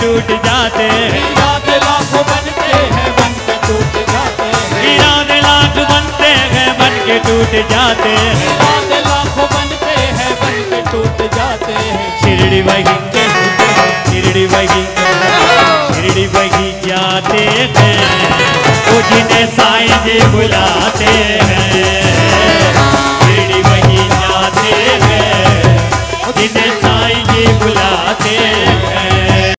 टूट जाते हैं। इरादे लाख बनते हैं बन के टूट जाते इरादे लाख बनते हैं बन के टूट जाते लाख बनते हैं बन टूट जाते हैं। शिरडी वही के शिरडी वही शिरडी वही जाते हैं। वो जिन्हें साईं जी बुलाते हैं। शिरडी वही जाते हैं। जिन्हें साईं जी बुलाते हैं